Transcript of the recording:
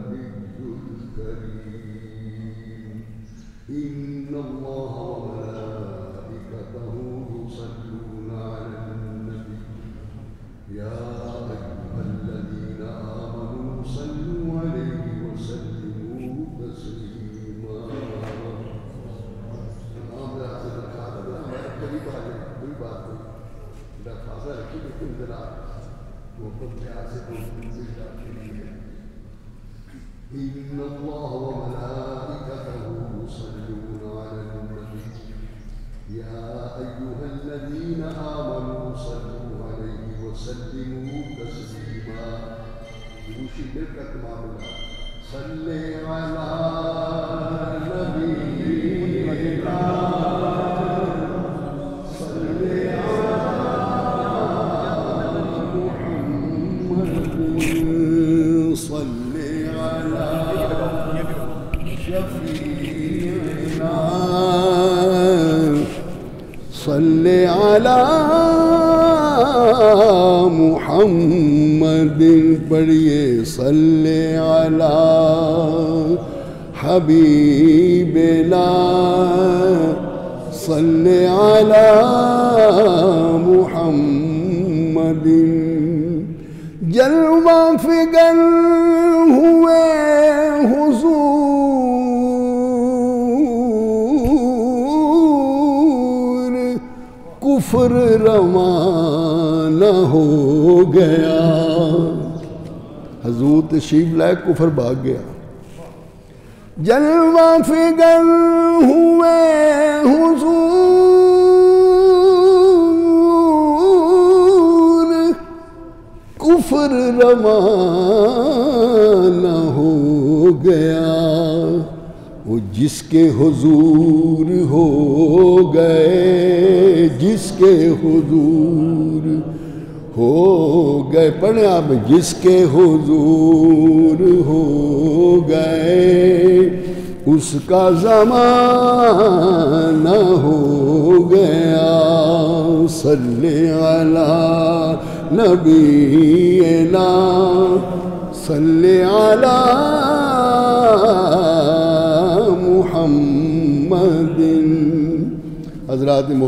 النبي الكريم إن الله وملائكته يصلون على النبي يا أيها الذين آمنوا صلوا إن الله وملائكته يصلون على النبي. يا أيها الذين آمنوا صلوا عليه وسلموا تسليما. بركة معاملة صل على نبينا صل صل على محمد. پڑھیے صل على حبيبنا صل على محمد. جلوہ فگن کفر روانہ ہو گیا۔ حضور تشریف لائے، کفر بھاگ گیا۔ جلوہ فگر ہوئے، حضور۔ کفر روانہ ہو گیا۔ وہ جس کے حضور ہو گئے، جس کے حضور ہو گئے۔ پڑھیں آپ، جس کے حضور ہو گئے، اس کا زمانہ ہو گیا۔ صلی علی نبینا صلی علی حضرات